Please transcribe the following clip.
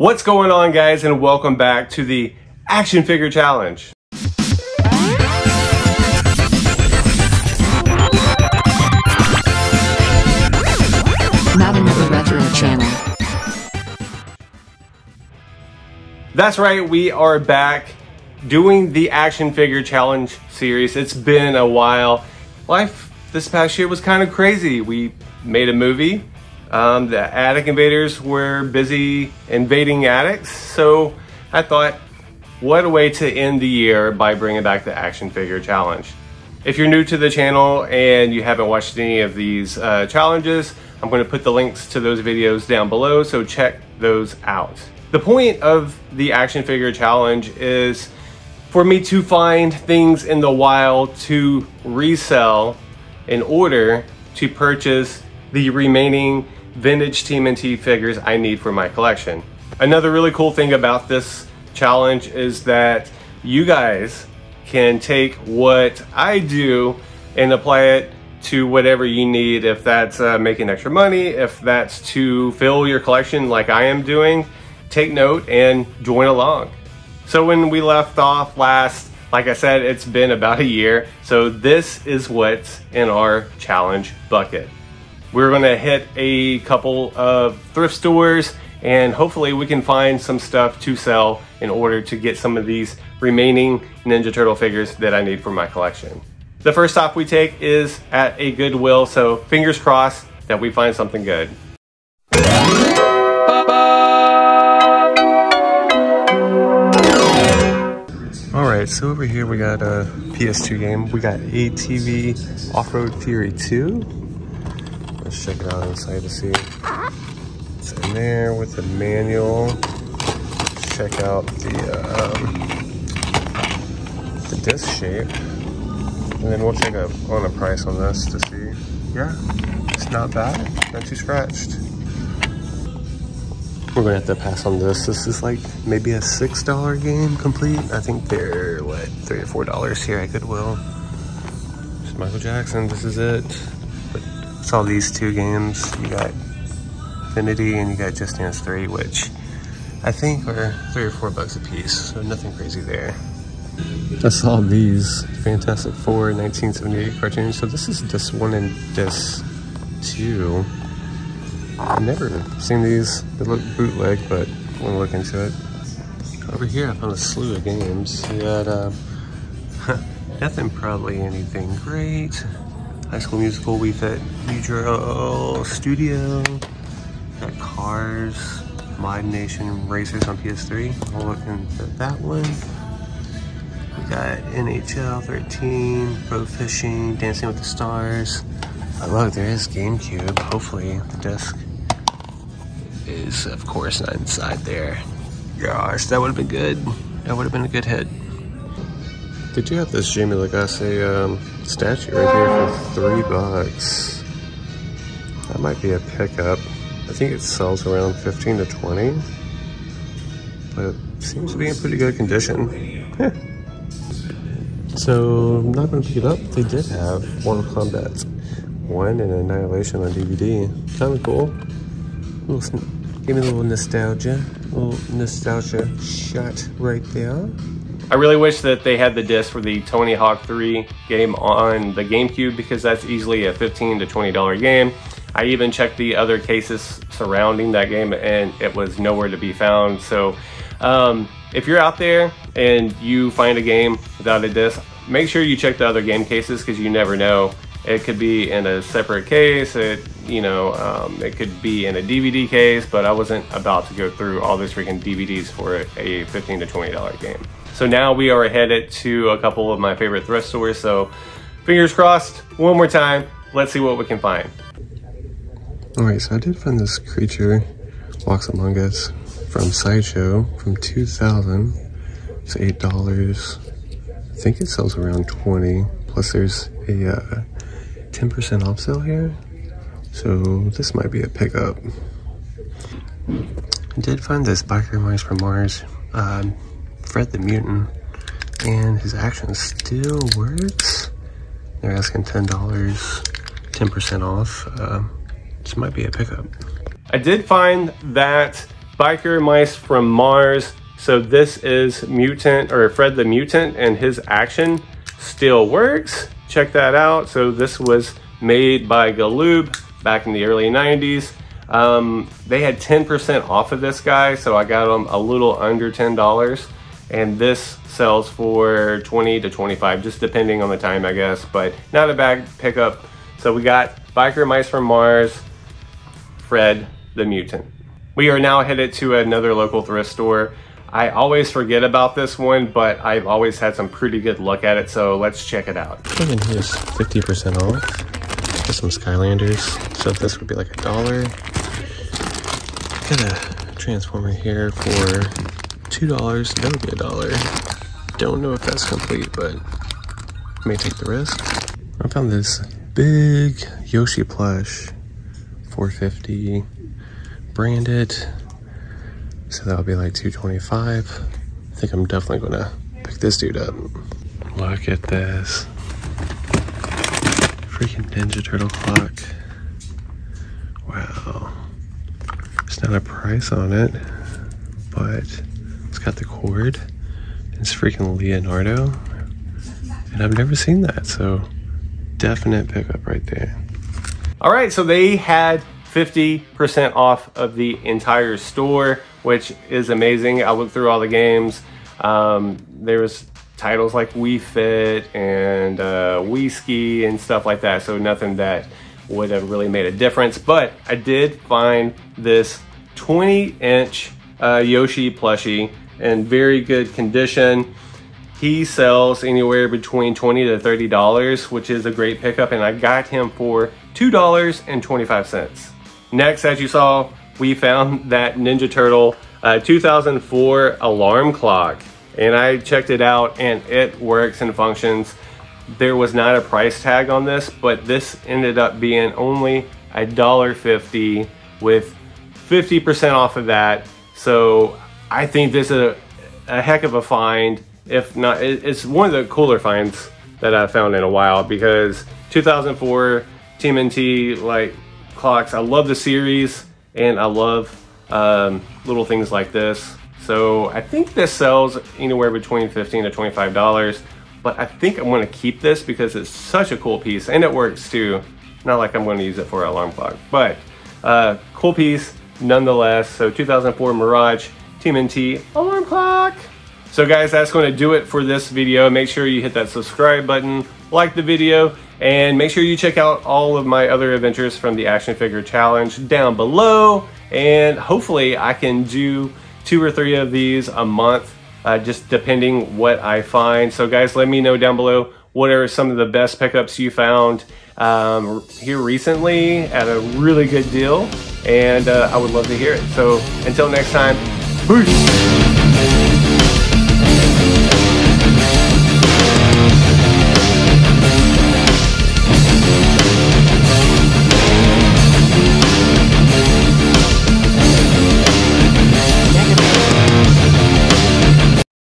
What's going on guys and welcome back to the Action Figure Challenge. Not another retro channel. That's right, we are back doing the Action Figure Challenge series. It's been a while. Life this past year was kind of crazy. We made a movie. Um, the attic invaders were busy invading attics, so I thought, what a way to end the year by bringing back the Action Figure Challenge. If you're new to the channel and you haven't watched any of these uh, challenges, I'm going to put the links to those videos down below, so check those out. The point of the Action Figure Challenge is for me to find things in the wild to resell in order to purchase the remaining vintage TMNT figures I need for my collection. Another really cool thing about this challenge is that you guys can take what I do and apply it to whatever you need. If that's uh, making extra money, if that's to fill your collection like I am doing, take note and join along. So when we left off last, like I said, it's been about a year. So this is what's in our challenge bucket. We're gonna hit a couple of thrift stores and hopefully we can find some stuff to sell in order to get some of these remaining Ninja Turtle figures that I need for my collection. The first stop we take is at a Goodwill, so fingers crossed that we find something good. Alright, so over here we got a PS2 game. We got ATV Off-Road Fury 2. Let's check it out inside to see. It's in there with the manual. Let's check out the, um, the disc shape. And then we'll check up on the price on this to see. Yeah, it's not bad. Not too scratched. We're gonna have to pass on this. This is like maybe a six dollar game complete. I think they're what three or four dollars here at Goodwill. It's Michael Jackson. This is it. All these two games. You got Infinity and you got Just Dance 3, which I think are three or four bucks a piece. So nothing crazy there. I saw these Fantastic Four 1978 cartoons. So this is disc one and disc two. I've never seen these. They look bootleg, but to look into it. Over here, I found a slew of games. We got, uh, nothing probably anything great. High School Musical, Wii Fit, uDraw Studio. Got Cars, ModNation Racers on PS3. I'll look into that one. We got NHL 13, Pro Fishing, Dancing with the Stars. Oh, look, there is GameCube. Hopefully, the disc is, of course, not inside there. Gosh, that would have been good. That would have been a good hit. Did you have this Jamie Lagasse um, statue right here for three bucks? That might be a pickup. I think it sells around 15 to 20, but it seems to be in pretty good condition. so I'm not going to pick it up. They did have Mortal Kombat 1 and Annihilation on DVD. Kind of cool. Give me a little nostalgia. A little nostalgia shot right there. I really wish that they had the disc for the Tony Hawk 3 game on the GameCube because that's easily a 15 to $20 game. I even checked the other cases surrounding that game and it was nowhere to be found. So um, if you're out there and you find a game without a disc, make sure you check the other game cases because you never know. It could be in a separate case. It, you know, um, it could be in a DVD case, but I wasn't about to go through all these freaking DVDs for a 15 to $20 game. So now we are headed to a couple of my favorite thrift stores. So fingers crossed, one more time. Let's see what we can find. All right, so I did find this creature, Walks Among Us, from Sideshow from 2000. It's $8. I think it sells around 20. Plus there's a 10% uh, off sale here. So this might be a pickup. I did find this Biker Mice from Mars, um, Fred the Mutant, and his action still works. They're asking $10, 10% off. Uh, this might be a pickup. I did find that Biker Mice from Mars. So this is Mutant, or Fred the Mutant, and his action still works. Check that out. So this was made by Galoob back in the early 90s. Um, they had 10% off of this guy, so I got them a little under $10. And this sells for 20 to 25, just depending on the time, I guess, but not a bad pickup. So we got Biker Mice from Mars, Fred the Mutant. We are now headed to another local thrift store. I always forget about this one, but I've always had some pretty good luck at it, so let's check it out. And here's 50% off. There's some Skylanders. So this would be like a dollar. Got a transformer here for two dollars. That would be a dollar. Don't know if that's complete, but may take the risk. I found this big Yoshi plush, 450 branded. So that'll be like 225. I think I'm definitely gonna pick this dude up. Look at this. Freaking Ninja Turtle clock. Wow. There's not a price on it, but it's got the cord. It's freaking Leonardo. And I've never seen that, so definite pickup right there. All right, so they had 50% off of the entire store, which is amazing. I looked through all the games. Um, there was titles like Wii Fit and uh, Wii Ski and stuff like that. So nothing that would have really made a difference. But I did find this 20 inch uh, Yoshi plushie in very good condition. He sells anywhere between 20 to $30, which is a great pickup. And I got him for $2.25. Next, as you saw, we found that Ninja Turtle uh, 2004 alarm clock. And I checked it out and it works and functions. There was not a price tag on this, but this ended up being only a dollar fifty with 50% off of that. So I think this is a, a heck of a find. If not, it, it's one of the cooler finds that I've found in a while because 2004 TMNT like clocks. I love the series and I love um, little things like this. So I think this sells anywhere between 15 to $25, but I think I'm gonna keep this because it's such a cool piece and it works too. Not like I'm gonna use it for an alarm clock, but uh, cool piece nonetheless. So 2004 Mirage TMNT alarm clock. So guys, that's going to do it for this video. Make sure you hit that subscribe button, like the video, and make sure you check out all of my other adventures from the Action Figure Challenge down below. And hopefully I can do two or three of these a month, uh, just depending what I find. So guys, let me know down below what are some of the best pickups you found um, here recently at a really good deal. And uh, I would love to hear it. So until next time, peace.